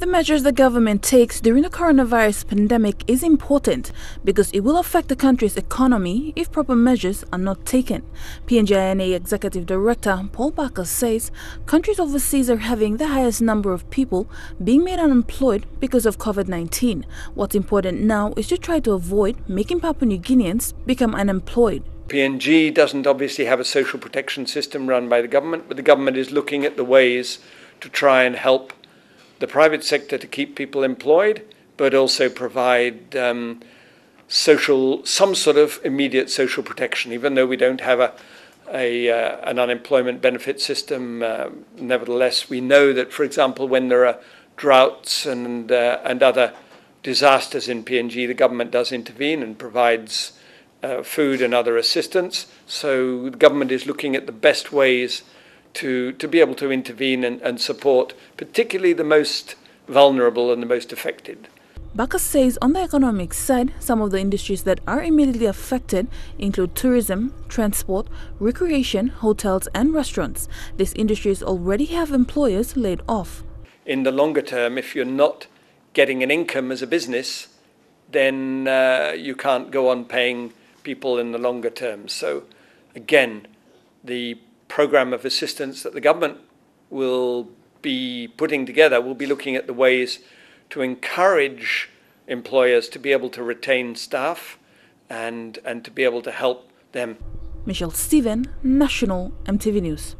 The measures the government takes during the coronavirus pandemic is important because it will affect the country's economy if proper measures are not taken. PNGINA Executive Director Paul Barker says countries overseas are having the highest number of people being made unemployed because of COVID-19. What's important now is to try to avoid making Papua New Guineans become unemployed. PNG doesn't obviously have a social protection system run by the government, but the government is looking at the ways to try and help the private sector to keep people employed, but also provide um, social, some sort of immediate social protection, even though we don't have a, a uh, an unemployment benefit system. Uh, nevertheless, we know that, for example, when there are droughts and uh, and other disasters in PNG, the government does intervene and provides uh, food and other assistance. So the government is looking at the best ways to, to be able to intervene and, and support, particularly the most vulnerable and the most affected. Barker says on the economic side, some of the industries that are immediately affected include tourism, transport, recreation, hotels, and restaurants. These industries already have employers laid off. In the longer term, if you're not getting an income as a business, then uh, you can't go on paying people in the longer term. So, again, the program of assistance that the government will be putting together we'll be looking at the ways to encourage employers to be able to retain staff and, and to be able to help them. Michelle Stephen, National EMTV News.